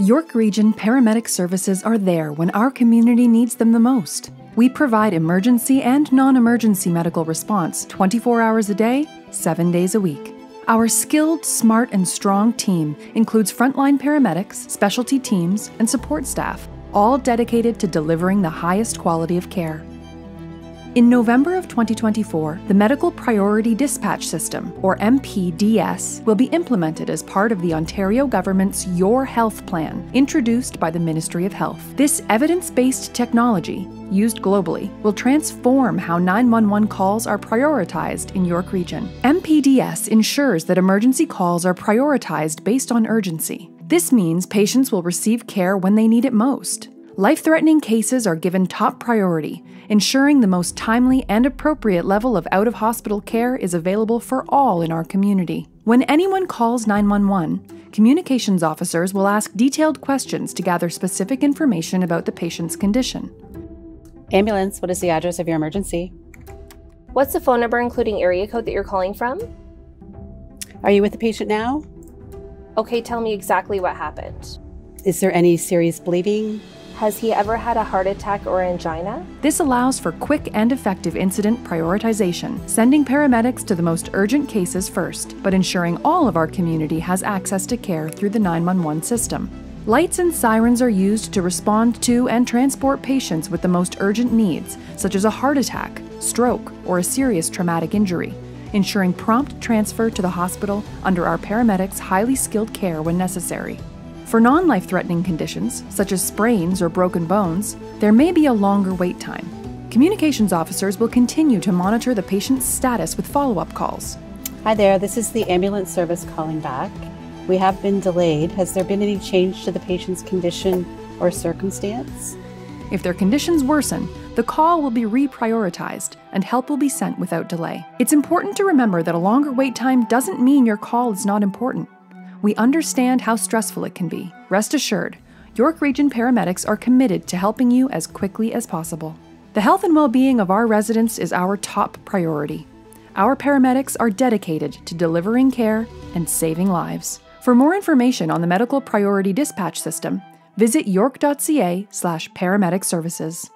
York Region paramedic services are there when our community needs them the most. We provide emergency and non emergency medical response 24 hours a day, 7 days a week. Our skilled, smart, and strong team includes frontline paramedics, specialty teams, and support staff, all dedicated to delivering the highest quality of care. In November of 2024, the Medical Priority Dispatch System, or MPDS, will be implemented as part of the Ontario Government's Your Health Plan, introduced by the Ministry of Health. This evidence based technology, used globally, will transform how 911 calls are prioritized in York Region. MPDS ensures that emergency calls are prioritized based on urgency. This means patients will receive care when they need it most. Life threatening cases are given top priority, ensuring the most timely and appropriate level of out of hospital care is available for all in our community. When anyone calls 911, communications officers will ask detailed questions to gather specific information about the patient's condition. Ambulance, what is the address of your emergency? What's the phone number, including area code that you're calling from? Are you with the patient now? Okay, tell me exactly what happened. Is there any serious bleeding? Has he ever had a heart attack or angina? This allows for quick and effective incident prioritization, sending paramedics to the most urgent cases first, but ensuring all of our community has access to care through the 911 system. Lights and sirens are used to respond to and transport patients with the most urgent needs, such as a heart attack, stroke, or a serious traumatic injury, ensuring prompt transfer to the hospital under our paramedics' highly skilled care when necessary. For non life threatening conditions, such as sprains or broken bones, there may be a longer wait time. Communications officers will continue to monitor the patient's status with follow up calls. Hi there, this is the ambulance service calling back. We have been delayed. Has there been any change to the patient's condition or circumstance? If their conditions worsen, the call will be reprioritized and help will be sent without delay. It's important to remember that a longer wait time doesn't mean your call is not important. We understand how stressful it can be. Rest assured, York Region paramedics are committed to helping you as quickly as possible. The health and well being of our residents is our top priority. Our paramedics are dedicated to delivering care and saving lives. For more information on the Medical Priority Dispatch System, visit york.ca slash paramedic services.